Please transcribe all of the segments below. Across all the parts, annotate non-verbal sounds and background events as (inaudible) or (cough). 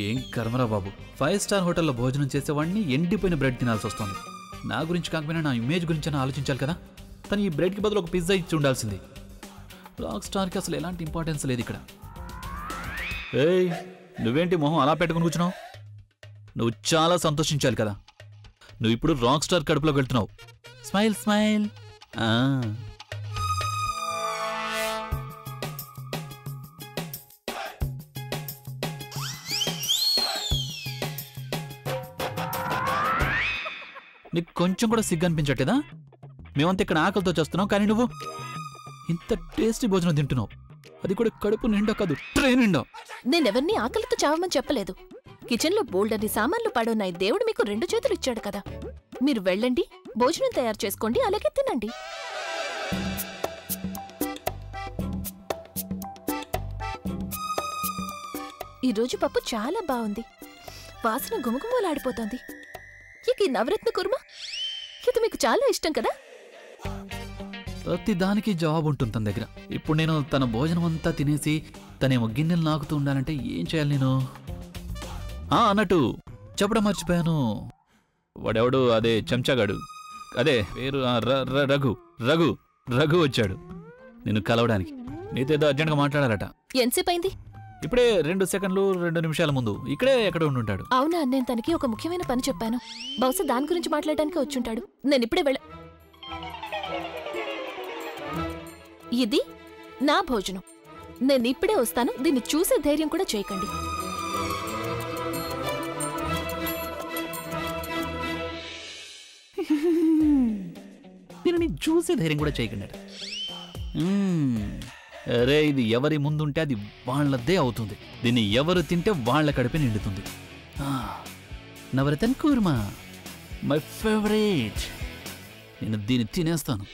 ఏం కర్మరా బాబు? Five star హోటల్లో భోజనం చేసేవాడిని ఎండిపోయిన బ్రెడ్ తినాల్సి వస్తుంది. నా గురించి కాకపోయినా నా ఇమేజ్ గురించి ఆలోచించాలి కదా? తను ఈ బ్రెడ్కి బదులు ఒక పిజ్జా ఇచ్చి ఉండాల్సింది. రాక్ స్టార్కి అసలు ఎలాంటి ఇంపార్టెన్స్ లేదు ఇక్కడ. ఏయ్ నువ్వేంటి మొహం అలా పెట్టుకుని కూర్చున్నావు? నువ్వు చాలా సంతోషించాలి కదా? నువ్వు ఇప్పుడు రాక్ స్టార్ కడుపులోకి వెళ్తున్నావు. Smile smile. నీకు కొంచెం కూడా సిగ్గు అనిపించట్లేదా? మేమంతా ఇక్కడ ఆకలితో చేస్తున్నాం కానీ నువ్వు ఇంత టేస్టీ భోజనం తింటున్నావు. అది కూడా కడుపు నిండా కాదు ట్రే నిండా. నేనెవర్నీ ఆకలితో చావమని చెప్పలేదు. కిచెన్లో బోల్డర్ని సామాన్లు పడున్నాయి. దేవుడు మీకు రెండు చేతులు ఇచ్చాడు కదా. మీరు వెళ్ళండి భోజనం తయారు చేసుకోండి అలాగే తినండి. ఈరోజు పప్పు చాలా బాగుంది. వాసన గుమగుమలాడిపోతోంది ఇక ఈ నవరత్న కుర్మ? ఇది మీకు చాలా ఇష్టం కదా? ప్రతి దానికి జవాబు ఉంటుంది తన దగ్గర. ఇప్పుడు నేను తన భోజనం అంతా తినేసి తనేమో గిన్నెలు నాకుతూ ఉండాలంటే ఏం చేయాలి నేను? ఆ అన్నట్టు చెప్పడం మర్చిపోయాను. వాడెవడు? అదే చెంచాగాడు. అదే పేరు రఘు. రఘు రఘు వచ్చాడు. నిన్ను కలవడానికి. నీతో ఏదో అర్జెంట్గా మాట్లాడాలట. ఎంతసేపు అయింది? ఇప్పుడే రెండు సెకండ్లు రెండు నిమిషాల ముందు ఇక్కడే ఎక్కడ ఉండుంటాడు. అవునా నేను తనకి ఒక ముఖ్యమైన పని చెప్పాను. బహుశా దాని గురించి మాట్లాడడానికి వచ్చుంటాడు. నేను ఇప్పుడే వెళ్ళ ఇది నా భోజనం. నేను ఇప్పుడే వస్తాను. దీన్ని చూసే ధైర్యం కూడా చేయకండి. (laughs) దీనిని చూసే ధైర్యం కూడా చేయకండి. అరే ఇది ఎవరి ముందుంటే అది వాళ్ళదే అవుతుంది. దీన్ని ఎవరు తింటే వాళ్ళ కడుపు నిండుతుంది. నవరతన్ కూర్మా మై ఫేవరెట్ నేను దీన్ని తినేస్తాను.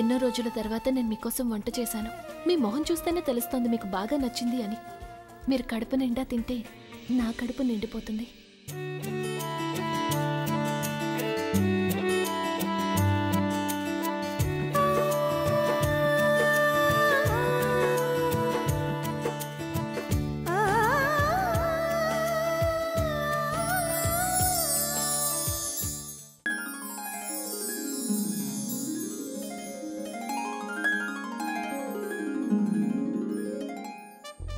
ఎన్నో రోజుల తర్వాత నేను మీకోసం వంట చేశాను. మీ మొహం చూస్తేనే తెలుస్తోంది మీకు బాగా నచ్చింది అని. మీరు కడుపు నిండా తింటే నా కడుపు నిండిపోతుంది.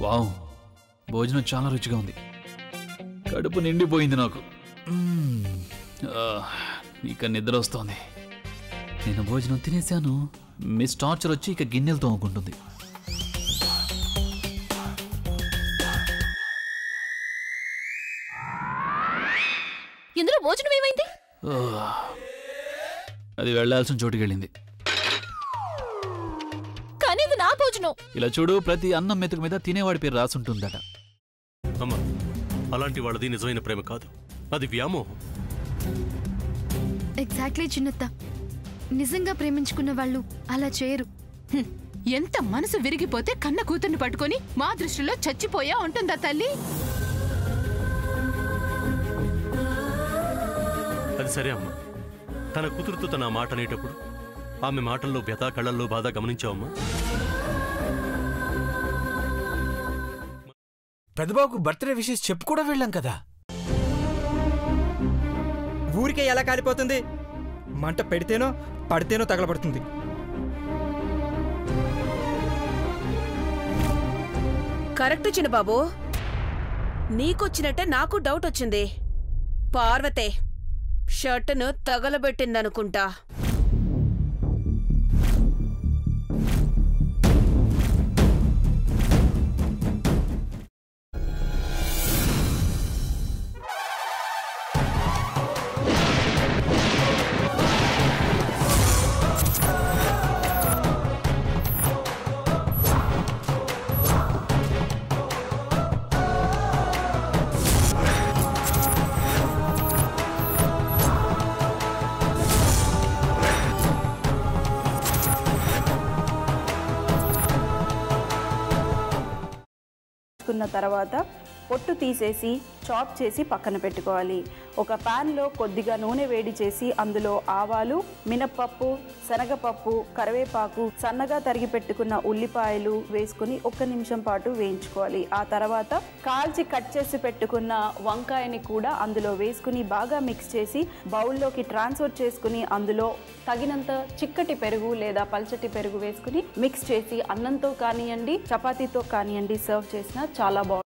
వావ్ భోజనం చాలా రుచిగా ఉంది. కడుపు నిండిపోయింది నాకు. ఇక నిద్ర వస్తోంది. నేను భోజనం తినేశాను. మిస్ టార్చర్ వచ్చి ఇక గిన్నెలు తోముకుంటుంది. ఇందులో భోజనం ఏమైంది? అది వెళ్ళాల్సిన చోటుకి వెళ్ళింది ఇది నా భోజనం ఇలా చూడు ప్రతి అన్నం మెతుకు మీద తినేవాడి పేరు రాసుంటుందట. అమ్మా అలాంటి వాళ్ళది నిజమైన ప్రేమ కాదు. అది వ్యామోహం. ఎగ్జాక్ట్లీ చిన్నత్త. నిజంగా ప్రేమించుకున్న వాళ్ళు అలా చేయరు. హ్మ్. ఎంత మనసు విరిగిపోతే కన్న కూతుర్ని పట్టుకొని మా దృష్టిలో చచ్చిపోయా ఉంటుందా తల్లి? అది సరే అమ్మా. తన కూతురుతో తన మాట అనేటప్పుడు ఆమె మాటల్లో వ్యథా కళ్ళల్లో బాధ గమనించావమ్మా? పెద్దబాబుకు బర్త్డే విషెస్ చెప్పు కూడా వెళ్ళాం కదా. ఊరికే ఎలా కాలిపోతుంది? మంట పెడితేనో పడితేనో తగలబడుతుంది. కరెక్ట్ చిన్నబాబు నీకొచ్చినట్టే నాకు డౌట్ వచ్చింది. పార్వతే షర్టును తగలబెట్టిందనుకుంటా. తర్వాత పొట్టు తీసేసి చాప్ చేసి పక్కన పెట్టుకోవాలి. ఒక ప్యాన్లో కొద్దిగా నూనె వేడి చేసి అందులో ఆవాలు మినప్పప్పు శనగపప్పు కరివేపాకు సన్నగా తరిగి పెట్టుకున్న ఉల్లిపాయలు వేసుకుని ఒక్క నిమిషం పాటు వేయించుకోవాలి. ఆ తర్వాత కాల్చి కట్ చేసి పెట్టుకున్న వంకాయని కూడా అందులో వేసుకుని బాగా మిక్స్ చేసి బౌల్లోకి ట్రాన్స్ఫర్ చేసుకుని అందులో తగినంత చిక్కటి పెరుగు లేదా పల్చటి పెరుగు వేసుకుని మిక్స్ చేసి అన్నంతో కానివ్వండి చపాతీతో కానివ్వండి సర్వ్ చేసినా చాలా బాగుంటుంది.